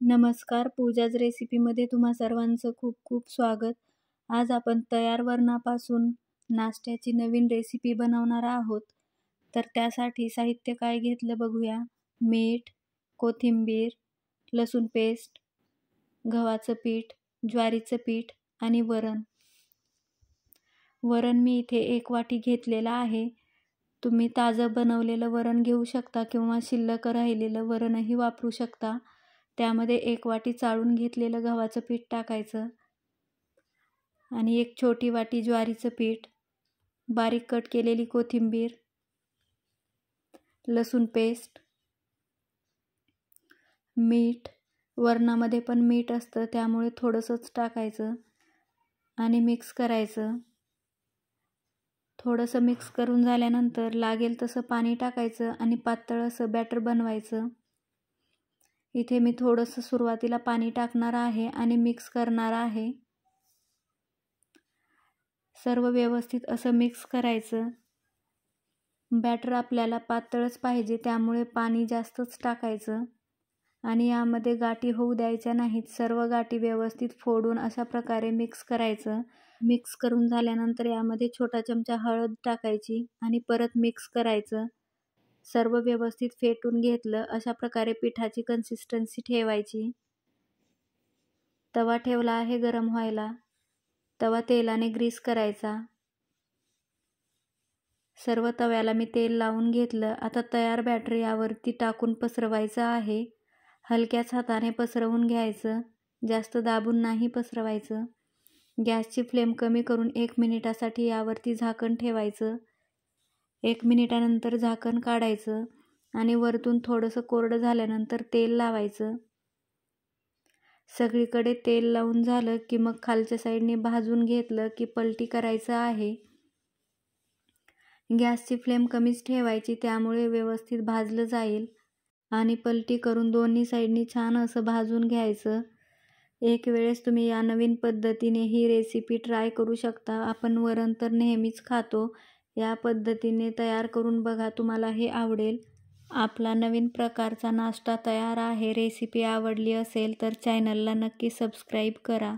नमस्कार पूजाज रेसिपीमध्ये तुम्हा सर्वांचं खूप खूप स्वागत. आज आपण तयार वरणापासून नाश्त्याची नवीन रेसिपी बनवणार आहोत. तर त्यासाठी साहित्य काय घेतलं बघूया. मीठ कोथिंबीर लसूण पेस्ट गव्हाचं पीठ ज्वारीचं पीठ आणि वरण. वरण मी इथे एक वाटी घेतलेलं आहे. तुम्ही ताजं बनवलेलं वरण घेऊ शकता किंवा शिल्लक राहिलेलं वरणही वापरू शकता. त्यामध्ये एक वाटी चाळून घेतलेलं गव्हाचं पीठ टाकायचं आणि एक छोटी वाटी ज्वारीचं पीठ बारीक कट केलेली कोथिंबीर लसूण पेस्ट मीठ वरणामध्ये पण मीठ असतं त्यामुळे थोडंसंच टाकायचं आणि मिक्स करायचं. थोडंसं मिक्स करून झाल्यानंतर लागेल तसं पाणी टाकायचं आणि पातळ असं बॅटर बनवायचं. इथे मी थोडंसं सुरुवातीला पाणी टाकणार आहे आणि मिक्स करणार आहे. सर्व व्यवस्थित असं मिक्स करायचं. बॅटर आपल्याला पातळच पाहिजे त्यामुळे पाणी जास्तच टाकायचं. आणि यामध्ये गाठी होऊ द्यायच्या नाहीत सर्व गाठी व्यवस्थित फोडून अशा प्रकारे मिक्स करायचं. मिक्स करून झाल्यानंतर यामध्ये छोटा चमचा हळद टाकायची आणि परत मिक्स करायचं. सर्व व्यवस्थित फेटून घेतलं अशा प्रकारे पिठाची कन्सिस्टन्सी ठेवायची. तवा ठेवला आहे गरम व्हायला. तवा तेलाने ग्रीस करायचा. सर्व तव्याला मी तेल लावून घेतलं. आता तयार बॅटर यावरती टाकून पसरवायचं आहे. हलक्याच हाताने पसरवून घ्यायचं. जास्त दाबून नाही पसरवायचं. गॅसची फ्लेम कमी करून एक मिनिटासाठी यावरती झाकण ठेवायचं. एक मिनिटानंतर झाकण काढायचं आणि वरतून थोडंसं कोरडं झाल्यानंतर तेल लावायचं. सगळीकडे तेल लावून झालं की मग खालच्या साईडने भाजून घेतलं की पलटी करायचं आहे. गॅसची फ्लेम कमीच ठेवायची त्यामुळे व्यवस्थित भाजलं जाईल. आणि पलटी करून दोन्ही साईडनी छान असं भाजून घ्यायचं. एक वेळेस तुम्ही या नवीन पद्धतीने ही रेसिपी ट्राय करू शकता. आपण वरण तर नेहमीच खातो. या पद्धतीने तयार करून बघा तुम्हाला हे आवडेल. आपला नवीन प्रकारचा नाश्ता तयार आहे. रेसिपी आवडली असेल तर चॅनलला नक्की सबस्क्राईब करा.